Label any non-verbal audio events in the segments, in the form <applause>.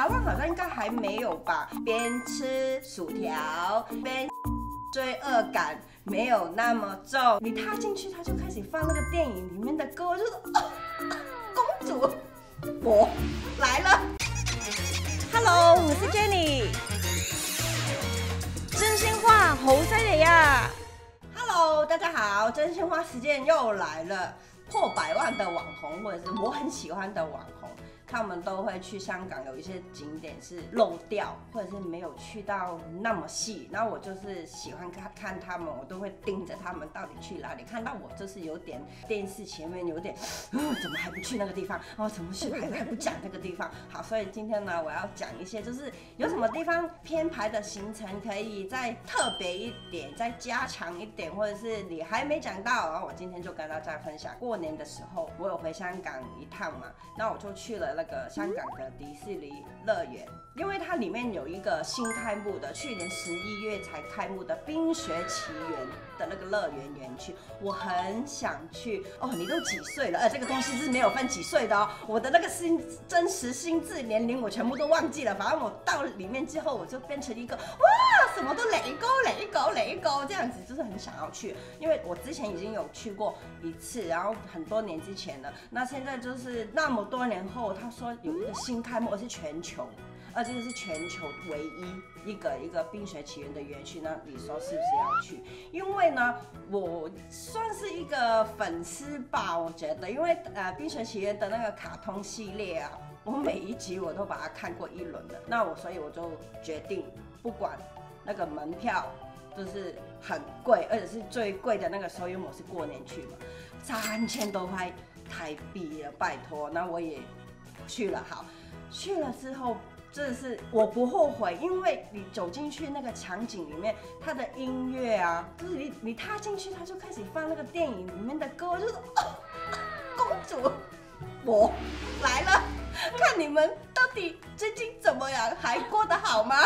台湾好像应该还没有吧？边吃薯条边罪恶感没有那么重，你踏进去他就开始放那个电影里面的歌，就是、公主我来了。Hello，我是 Jenny。真心话好犀利呀！Hello，大家好，真心话时间又来了。破百万的网红，或者是我很喜欢的网红，他们都会去香港，有一些景点是漏掉，或者是没有去到那么细。然后我就是喜欢看看他们，我都会盯着他们到底去哪里。看到我就是有点电视前面有点，呃 <gasps> 怎么还不去那个地方？哦，怎么去还还不讲那个地方？好，所以今天呢，我要讲一些，就是有什么地方编排的行程可以再特别一点，再加强一点，或者是你还没讲到，然后我今天就跟大家分享。过年的时候，我有回香港一趟嘛，那我就去了那个香港的迪士尼乐园，因为它里面有一个新开幕的，去年十一月才开幕的《冰雪奇缘》的那个乐园园区，我很想去哦。你都几岁了？呃，这个东西是没有分几岁的哦。我的那个心真实心智年龄我全部都忘记了，反正我到里面之后，我就变成一个哇，什么都雷勾雷勾雷勾这样子，就是很想要去，因为我之前已经有去过一次，然后很多年之前了，那现在就是那么多年后，他说有一个新开幕，而是全球。而这个是全球唯一一个一个冰雪奇缘的园区，那你说是不是要去？因为呢，我算是一个粉丝吧，我觉得，因为呃冰雪奇缘的那个卡通系列啊，我每一集我都把它看过一轮的，那我所以我就决定，不管那个门票就是很贵，而且是最贵的那个时候，因为我是过年去嘛，三千多块台币了，拜托，那我也去了，好，去了之后。真的是我不后悔，因为你走进去那个场景里面，它的音乐啊，就是你你踏进去，它就开始放那个电影里面的歌，就是、哦、公主我来了，看你们到底最近怎么样，还过得好吗？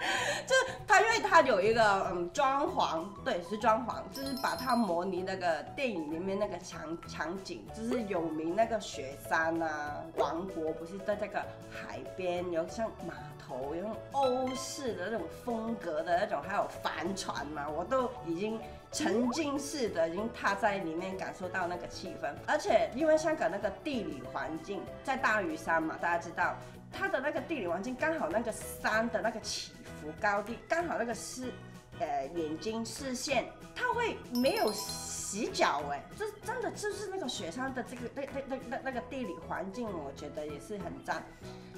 <laughs> 就是它，因为它有一个嗯装潢，对，是装潢，就是把它模拟那个电影里面那个场场景，就是有名那个雪山啊，王国不是在这个海边，有像码头，有那种欧式的那种风格的那种，还有帆船嘛，我都已经沉浸式的已经踏在里面，感受到那个气氛。而且因为香港那个地理环境在大屿山嘛，大家知道。它的那个地理环境刚好那个山的那个起伏高低，刚好那个视，呃眼睛视线，它会没有死角哎，这真的就是那个雪山的这个那那那那那个地理环境，我觉得也是很赞。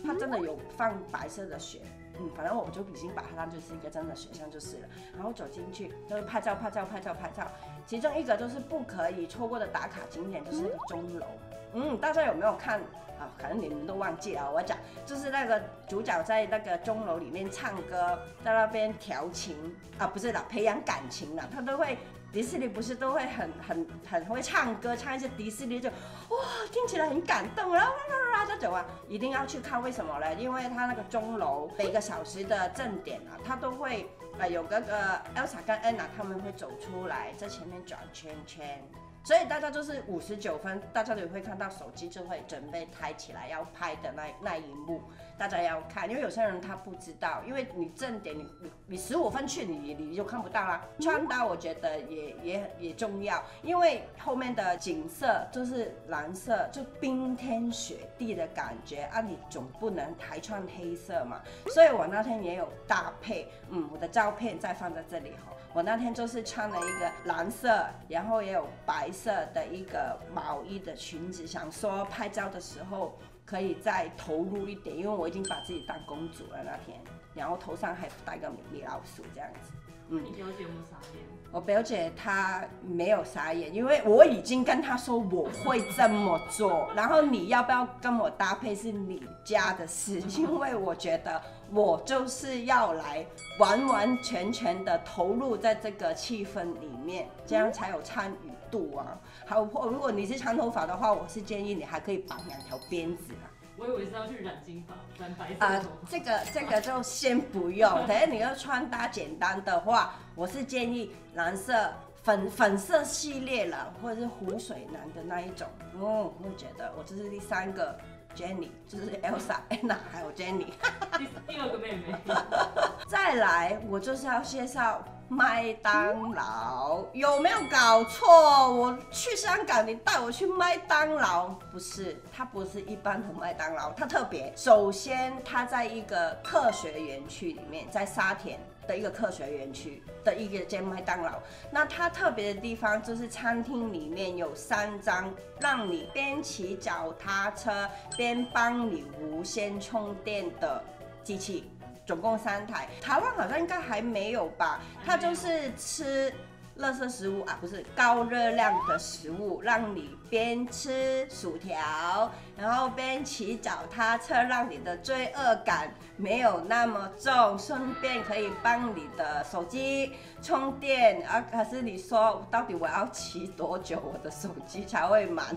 它真的有放白色的雪，嗯，反正我就已经把它当就是一个真的雪山就是了。然后走进去就是拍照拍照拍照拍照，其中一个就是不可以错过的打卡景点就是钟楼，嗯，大家有没有看？啊，可能你们都忘记啊。我讲就是那个主角在那个钟楼里面唱歌，在那边调情啊，不是的，培养感情的，他都会迪士尼不是都会很很很会唱歌，唱一些迪士尼就哇听起来很感动，然后哇哇哇这种啊，一定要去看。为什么呢？因为他那个钟楼每个小时的正点啊，他都会呃有个个 Elsa 跟 Anna 他们会走出来，在前面转圈圈。所以大家就是五十九分，大家就会看到手机就会准备抬起来要拍的那那一幕，大家要看，因为有些人他不知道，因为你正点你你你十五分去你你就看不到啦。穿搭我觉得也也也重要，因为后面的景色就是蓝色，就冰天雪地的感觉啊，你总不能还穿黑色嘛。所以我那天也有搭配，嗯，我的照片再放在这里哈。我那天就是穿了一个蓝色，然后也有白色的一个毛衣的裙子，想说拍照的时候可以再投入一点，因为我已经把自己当公主了那天，然后头上还戴个米老鼠这样子。嗯，你表姐有没有傻眼？我表姐她没有傻眼，因为我已经跟她说我会这么做，然后你要不要跟我搭配是你家的事，因为我觉得我就是要来完完全全的投入在这个气氛里面，这样才有参与度啊。还有，如果你是长头发的话，我是建议你还可以绑两条辫子啊。我以为是要去染金发、染白色啊。这个这个就先不用。<laughs> 等下你要穿搭简单的话，我是建议蓝色、粉粉色系列了，或者是湖水蓝的那一种。嗯，我觉得我这是第三个 Jenny，就是 Elsa、Anna 还有 Jenny。<laughs> 第第二个妹妹，<laughs> 再来，我就是要介绍麦当劳，有没有搞错？我去香港，你带我去麦当劳，不是，它不是一般的麦当劳，它特别。首先，它在一个科学园区里面，在沙田的一个科学园区的一个间麦当劳。那它特别的地方就是餐厅里面有三张让你边骑脚踏车边帮你无线充电的机器。总共三台，台湾好像应该还没有吧？它就是吃垃圾食物啊，不是高热量的食物，让你边吃薯条，然后边骑脚踏车，让你的罪恶感没有那么重，顺便可以帮你的手机充电啊。可是你说到底我要骑多久，我的手机才会满？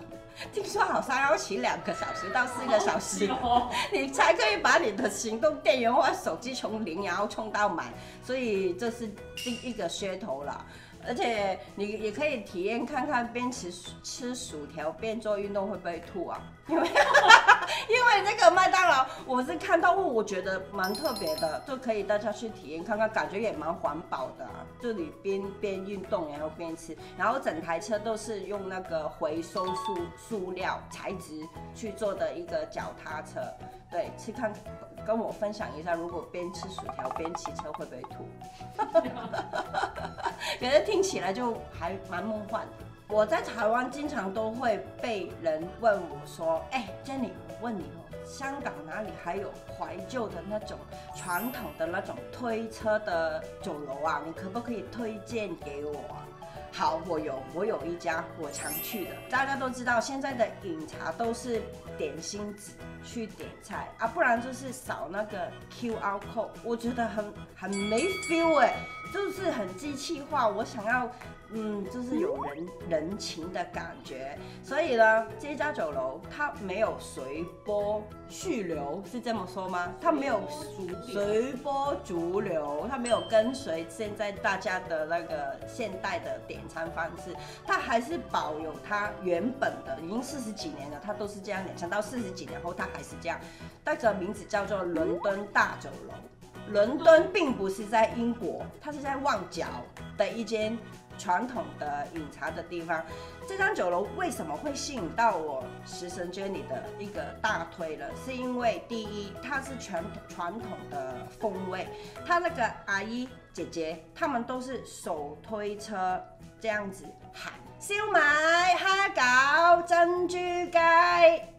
听说好像要骑两个小时到四个小时。哦 <laughs> 你才可以把你的行动电源或手机从零然后充到满，所以这是第一个噱头了。而且你也可以体验看看边吃吃薯条边做运动会不会吐啊？<laughs> 因为因为那个麦当劳我是看到过，我觉得蛮特别的，就可以大家去体验看看，感觉也蛮环保的、啊。就你边边运动然后边吃，然后整台车都是用那个回收塑塑料材质去做的一个脚踏车。对，去看跟我分享一下，如果边吃薯条边骑车会不会吐？<laughs> 可是听起来就还蛮梦幻的。我在台湾经常都会被人问我说：“哎、j e n n y 我问你哦，香港哪里还有怀旧的那种传统的那种推车的酒楼啊？你可不可以推荐给我啊？”好，我有，我有一家我常去的。大家都知道，现在的饮茶都是点心纸去点菜啊，不然就是扫那个 QR code，我觉得很很没 feel 哎、就是很机器化。我想要，嗯，就是有人人情的感觉。所以呢，这家酒楼它没有随波续流，是这么说吗？它没有随波逐流，它没有跟随现在大家的那个现代的点餐方式，它还是保有它原本的，已经四十几年了，它都是这样点餐，到四十几年后它还是这样。那个名字叫做伦敦大酒楼。伦敦并不是在英国，它是在旺角的一间传统的饮茶的地方。这张酒楼为什么会吸引到我食神 Jenny 的一个大推了？是因为第一，它是传传统的风味，它那个阿姨姐姐他们都是手推车这样子喊烧麦、蝦餃、珍珠雞，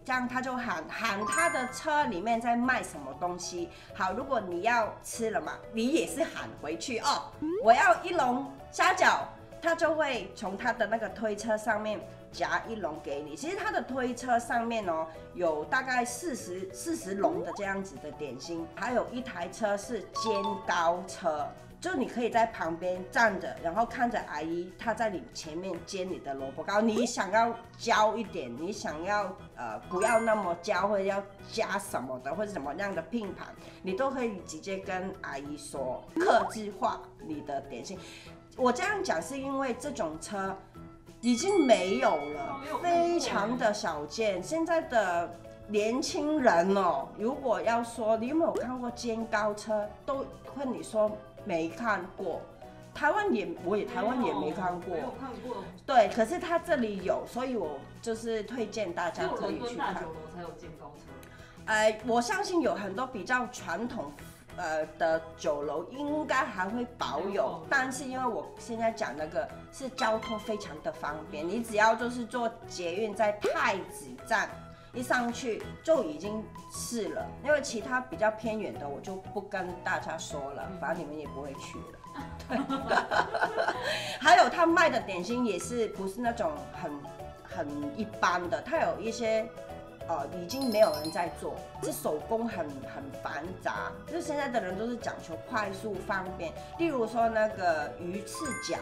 这样他就喊喊他的车里面在卖什么东西。好，如果你要吃了嘛，你也是喊回去哦，我要一笼虾饺。他就会从他的那个推车上面夹一笼给你。其实他的推车上面哦，有大概四十四十笼的这样子的点心，还有一台车是煎糕车。就你可以在旁边站着，然后看着阿姨她在你前面煎你的萝卜糕。你想要焦一点，你想要呃不要那么焦，或者要加什么的，或者什么样的拼盘，你都可以直接跟阿姨说，客制化你的点心。我这样讲是因为这种车已经没有了非常的少见。现在的年轻人哦，如果要说你有没有看过煎糕车，都会你说没看过。台湾也，我也台湾也没看过没，有看过，对，可是它这里有，所以我就是推荐大家可以去看酒。楼才有煎糕车。呃，我相信有很多比较传统呃的酒楼应该还会保有但是因为我现在讲那个是交通非常的方便，你只要就是坐捷运在太子站。一上去就已经是了，因为其他比较偏远的我就不跟大家说了，反正你们也不会去了。对，<laughs> 还有他卖的点心也是不是那种很很一般的，他有一些呃已经没有人在做，这手工很很繁杂，就是现在的人都是讲求快速方便。例如说那个鱼翅饺，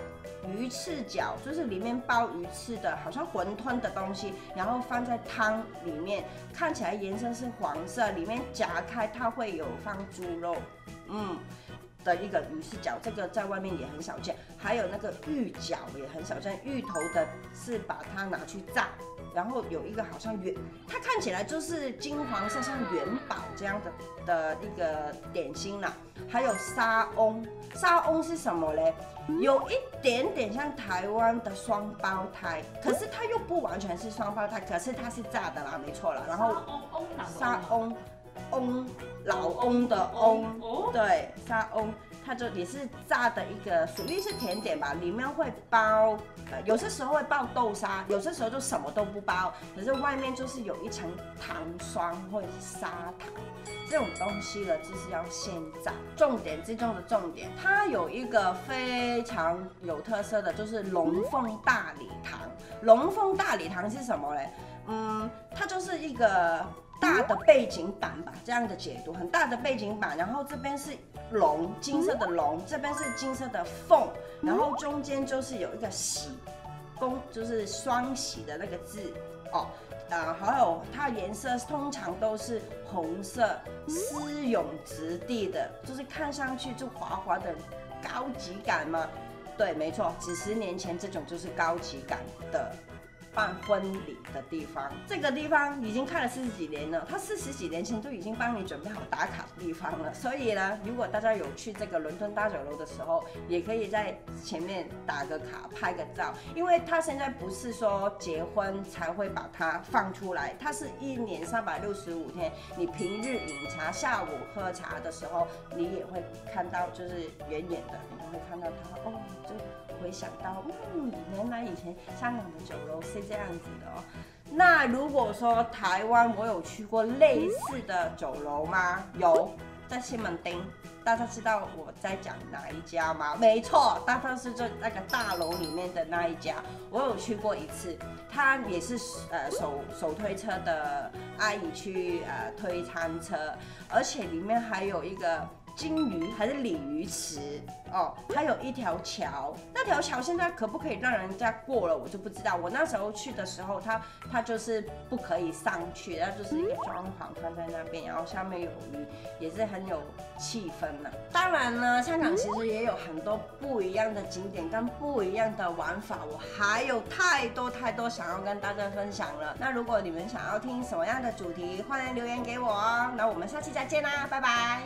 鱼翅饺就是里面包鱼翅的，好像馄饨的东西，然后放在汤里面，看起来颜色是黄色，里面夹开它会有放猪肉，嗯。的一个鱼翅饺，这个在外面也很少见。还有那个芋饺也很少见，芋头的是把它拿去炸，然后有一个好像元，它看起来就是金黄色，像元宝这样的的一个点心啦。还有沙翁，沙翁是什么嘞？有一点点像台湾的双胞胎，可是它又不完全是双胞胎，可是它是炸的啦，没错啦。然后沙翁翁，老翁的翁，哦，对，沙翁，它就也是炸的一个，属于是甜点吧，里面会包，呃，有些时候会包豆沙，有些时候就什么都不包，可是外面就是有一层糖霜或者是砂糖。这种东西呢，就是要现炸。重点之中的重点，它有一个非常有特色的，就是龙凤大礼堂。龙凤大礼堂是什么嘞？嗯，它就是一个大的背景板吧，这样的解读，很大的背景板，然后这边是龙，金色的龙，这边是金色的凤，然后中间就是有一个喜，公就是双喜的那个字哦。啊，还有它的颜色通常都是红色，丝绒质地的，就是看上去就滑滑的高级感嘛。对，没错，几十年前这种就是高级感的办婚礼的地方。这个地方已经开了四十几年了，它四十几年前就已经帮你准备好打卡的地方了。所以呢，如果大家有去这个伦敦大酒楼的时候，也可以在前面打个卡、拍个照，因为它现在不是说结婚才会把它放出来，它是一年三百六十五天，你平日饮茶、下午喝茶的时候，你也会看到，就是远远的，你会看到它哦，这回想到，嗯，原来以前香港的酒楼是这样子的哦。那如果说台湾我有去过类似的酒楼吗？有，在西门町。大家知道我在讲哪一家吗？没错，大概是这那个大楼里面的那一家，我有去过一次。它也是呃手手推车的阿姨去呃推餐车，而且里面还有一个。金鱼还是鲤鱼池哦，还有一条桥，那条桥现在可不可以让人家过了，我就不知道。我那时候去的时候，它它就是不可以上去，它就是一个装潢放在那边，然后下面有鱼，也是很有气氛呢。当然呢，香港其实也有很多不一样的景点跟不一样的玩法，我还有太多太多想要跟大家分享了。那如果你们想要听什么样的主题，欢迎留言给我哦。那我们下期再见啦，拜拜。